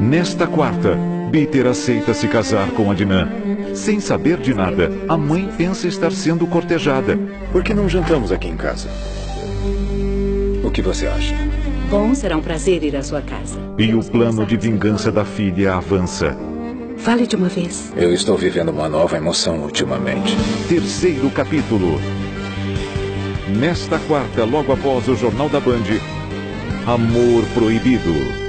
Nesta quarta, Bitter aceita se casar com Adnan. Sem saber de nada, a mãe pensa estar sendo cortejada. Por que não jantamos aqui em casa? O que você acha? Bom, será um prazer ir à sua casa. E o plano de vingança da filha avança. Fale de uma vez. Eu estou vivendo uma nova emoção ultimamente. Terceiro capítulo. Nesta quarta, logo após o Jornal da Band, Amor Proibido.